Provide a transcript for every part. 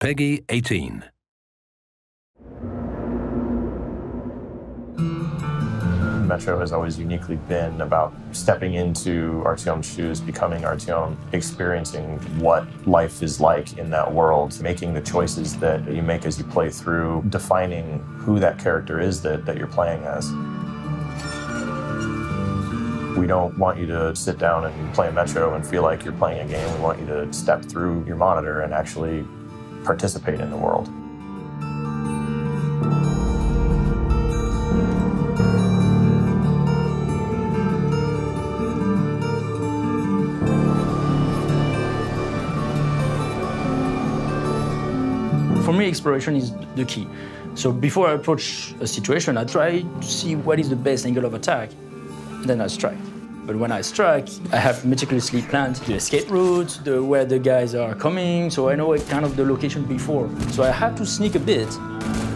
PEGI 18. Metro has always uniquely been about stepping into Artyom's shoes, becoming Artyom, experiencing what life is like in that world, making the choices that you make as you play through, defining who that character is that, that you're playing as. We don't want you to sit down and play Metro and feel like you're playing a game. We want you to step through your monitor and actually participate in the world. For me, exploration is the key. So before I approach a situation, I try to see what is the best angle of attack, then I strike. But when I strike, I have meticulously planned the escape routes, the, where the guys are coming, so I know kind of the location before. So I have to sneak a bit,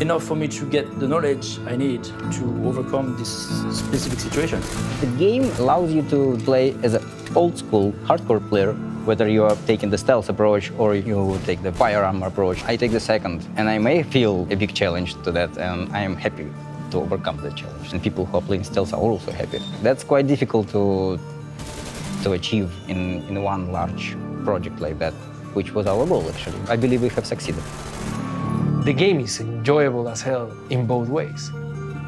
enough for me to get the knowledge I need to overcome this specific situation. The game allows you to play as an old school hardcore player, whether you are taking the stealth approach or you take the firearm approach. I take the second, and I may feel a big challenge to that, and I am happy to overcome the challenge. And people who are playing stealth are also happy. That's quite difficult to, to achieve in, in one large project like that, which was our goal, actually. I believe we have succeeded. The game is enjoyable as hell in both ways.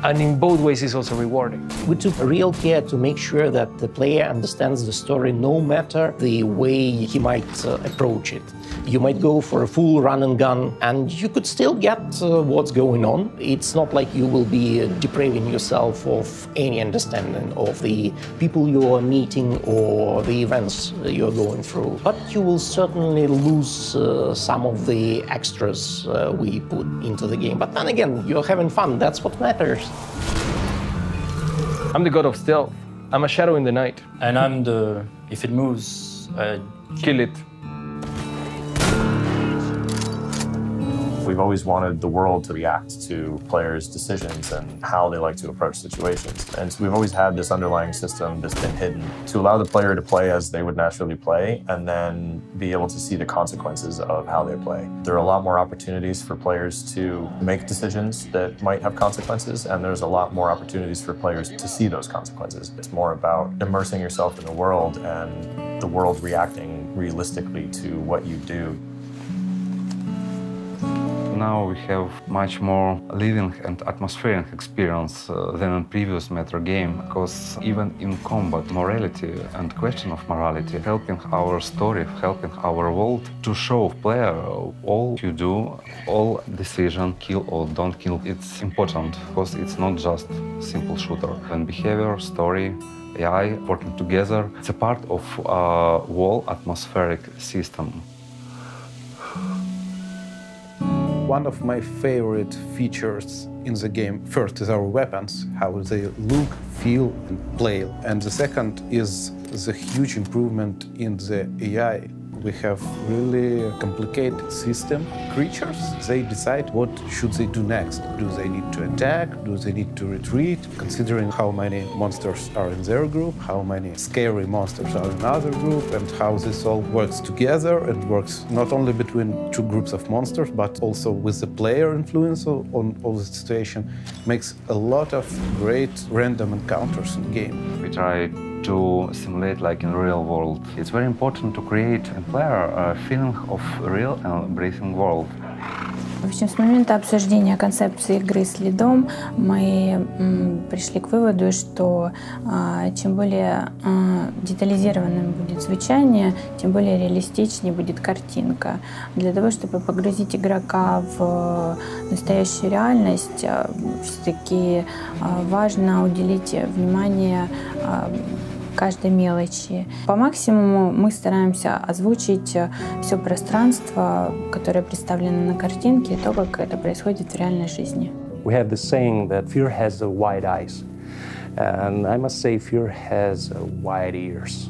And in both ways, it's also rewarding. We took real care to make sure that the player understands the story no matter the way he might uh, approach it. You might go for a full run and gun, and you could still get uh, what's going on. It's not like you will be uh, depriving yourself of any understanding of the people you are meeting or the events you're going through. But you will certainly lose uh, some of the extras uh, we put into the game. But then again, you're having fun. That's what matters. I'm the god of stealth. I'm a shadow in the night. And I'm the, if it moves, I Kill it. We've always wanted the world to react to players' decisions and how they like to approach situations. And so we've always had this underlying system that's been hidden to allow the player to play as they would naturally play and then be able to see the consequences of how they play. There are a lot more opportunities for players to make decisions that might have consequences, and there's a lot more opportunities for players to see those consequences. It's more about immersing yourself in the world and the world reacting realistically to what you do. Now we have much more living and atmospheric experience uh, than in previous Metro game, because even in combat, morality and question of morality, helping our story, helping our world to show player all you do, all decision, kill or don't kill, it's important, because it's not just simple shooter. And behavior, story, AI working together, it's a part of a whole atmospheric system. One of my favorite features in the game, first is our weapons, how they look, feel, and play. And the second is the huge improvement in the AI. We have really complicated system. Creatures, they decide what should they do next. Do they need to attack? Do they need to retreat? Considering how many monsters are in their group, how many scary monsters are in another group, and how this all works together and works not only between two groups of monsters, but also with the player influence on all the situation, makes a lot of great random encounters in game. We try to simulate like in real world. It's very important to create in player a feeling of real and breathing world. В общем, с момента обсуждения концепции игры с лидом мы пришли к выводу, что а, чем более а, детализированным будет звучание, тем более реалистичнее будет картинка. Для того, чтобы погрузить игрока в настоящую реальность, а, все-таки а, важно уделить внимание а, каждой мелочи. По максимуму мы стараемся озвучить все пространство, которое представлено на картинке, и то, как это происходит в реальной жизни. We have the saying that fear has uh, wide eyes. And I must say, fear has uh, wide ears.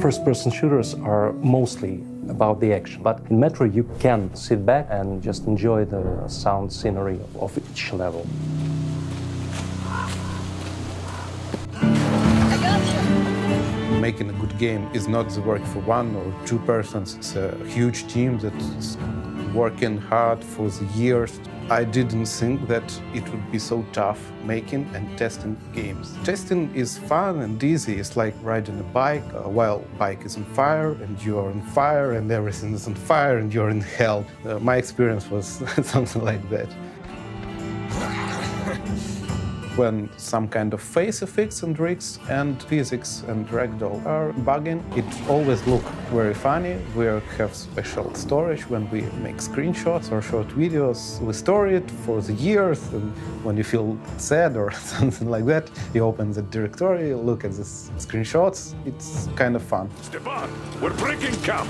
First person shooters are mostly about the action. But in Metro, you can sit back and just enjoy the sound scenery of each level. Making a good game is not the work for one or two persons. It's a huge team that's working hard for the years. I didn't think that it would be so tough making and testing games. Testing is fun and easy. It's like riding a bike uh, while bike is on fire and you are on fire and everything is on fire and you're in hell. Uh, my experience was something like that when some kind of face effects and rigs and physics and ragdoll are bugging, it always look very funny. We have special storage when we make screenshots or short videos. We store it for the years, and when you feel sad or something like that, you open the directory, look at the screenshots. It's kind of fun. Stepan, we're breaking camp.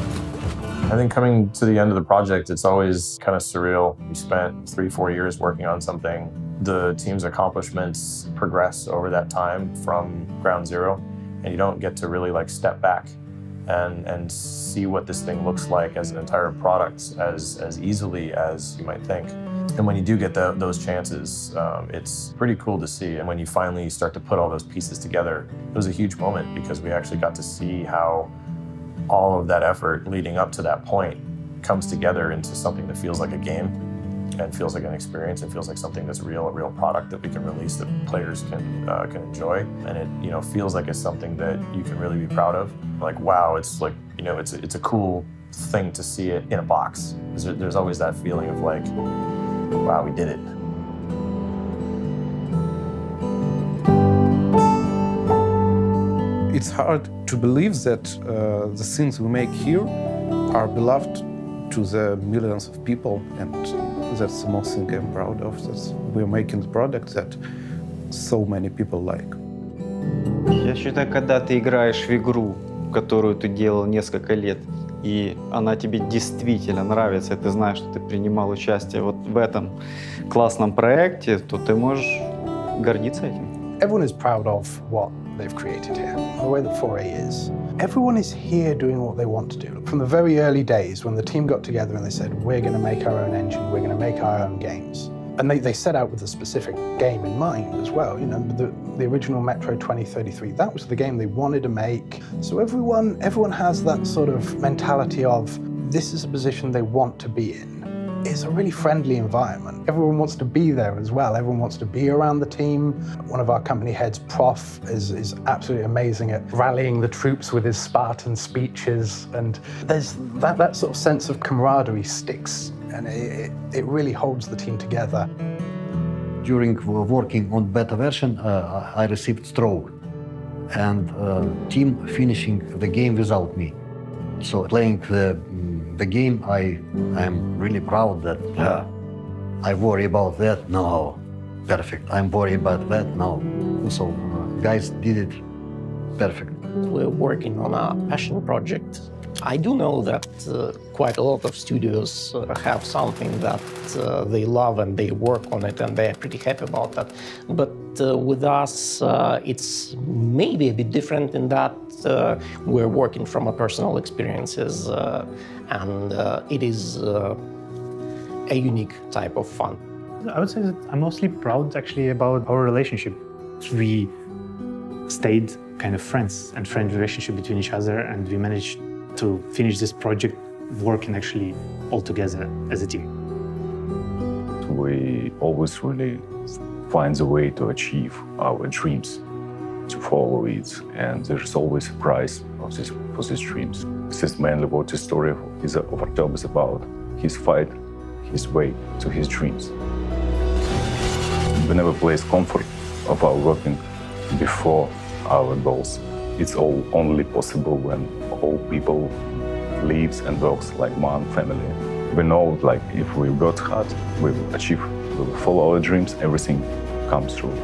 I think coming to the end of the project, it's always kind of surreal. We spent three, four years working on something the team's accomplishments progress over that time from ground zero and you don't get to really like step back and and see what this thing looks like as an entire product as as easily as you might think. And when you do get the, those chances um, it's pretty cool to see. And when you finally start to put all those pieces together it was a huge moment because we actually got to see how all of that effort leading up to that point comes together into something that feels like a game and feels like an experience It feels like something that's real, a real product that we can release that players can uh, can enjoy. And it you know feels like it's something that you can really be proud of. Like wow, it's like you know it's it's a cool thing to see it in a box. There's, there's always that feeling of like, wow, we did it. It's hard to believe that uh, the things we make here are beloved to the millions of people and that's the most thing I'm proud of, that we're making the product that so many people like. Я считаю, когда ты играешь в игру, которую ты делал несколько лет, и она тебе действительно нравится, и ты знаешь, что ты принимал участие вот в этом классном проекте, то ты можешь гордиться этим. Everyone is proud of what they've created here, the way that 4A is. Everyone is here doing what they want to do. From the very early days when the team got together and they said, we're going to make our own engine, we're going to make our own games. And they, they set out with a specific game in mind as well. You know, the, the original Metro 2033, that was the game they wanted to make. So everyone, everyone has that sort of mentality of this is a position they want to be in it's a really friendly environment. Everyone wants to be there as well. Everyone wants to be around the team. One of our company heads, Prof, is, is absolutely amazing at rallying the troops with his Spartan speeches. And there's that, that sort of sense of camaraderie sticks and it, it really holds the team together. During working on beta version, uh, I received stroke and uh, team finishing the game without me. So playing the the game, I I'm really proud that uh, I worry about that. No, perfect. I'm worried about that. No. So uh, guys did it perfect. We're working on a passion project. I do know that uh, quite a lot of studios uh, have something that uh, they love and they work on it and they're pretty happy about that. But uh, with us, uh, it's maybe a bit different in that uh, we're working from our personal experiences and it is a unique type of fun. I would say that I'm mostly proud actually about our relationship. We stayed kind of friends and friend relationship between each other and we managed to finish this project working actually all together as a team. We always really find a way to achieve our dreams, to follow it, and there's always a price of this, for these dreams. This is mainly what the story is, of is about, his fight, his way to his dreams. We never place comfort of our working before our goals. It's all only possible when old people lives and works like one family. We know like if we work hard, we will achieve, we will follow our dreams, everything comes true.